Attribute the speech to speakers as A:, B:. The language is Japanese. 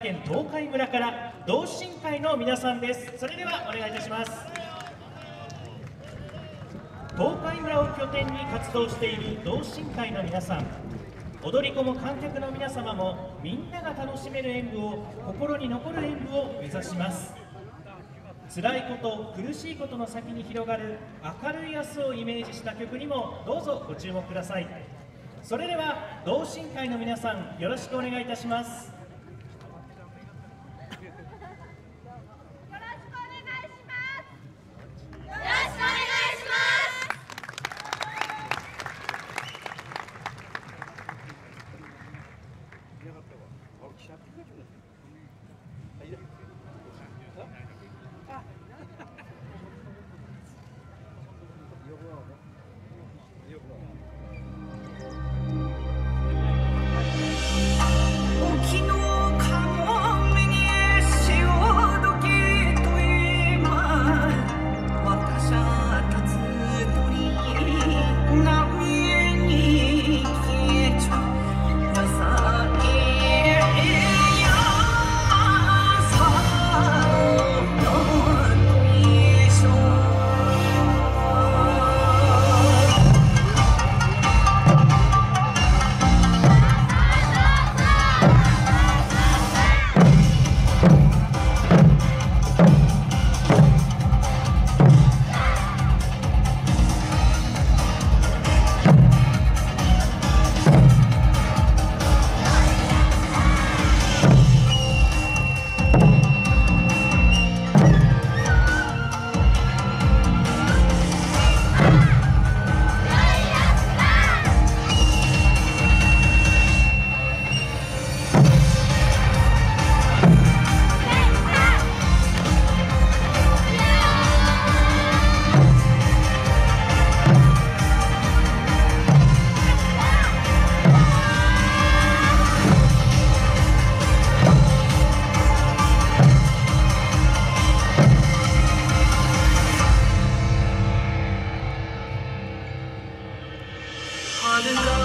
A: 県東海村から同心会の皆さんです。それではお願いいたします。東海村を拠点に活動している同心会の皆さん踊り子も観客の皆様もみんなが楽しめる演舞を心に残る演舞を目指します。辛いこと苦しいことの先に広がる明るい明日をイメージした曲にもどうぞご注目ください。それでは同心会の皆さんよろしくお願いいたします。Hallelujah.